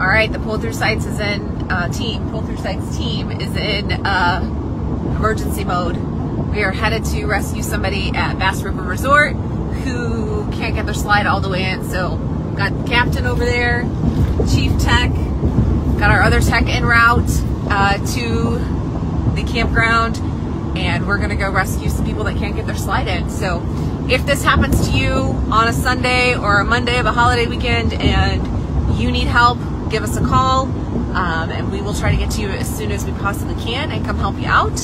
All right, the pull through sites is in uh, team. Pull through sites team is in uh, emergency mode. We are headed to rescue somebody at Bass River Resort who can't get their slide all the way in. So got captain over there, chief tech, got our other tech en route uh, to the campground, and we're gonna go rescue some people that can't get their slide in. So if this happens to you on a Sunday or a Monday of a holiday weekend and you need help, give us a call um, and we will try to get to you as soon as we possibly can and come help you out.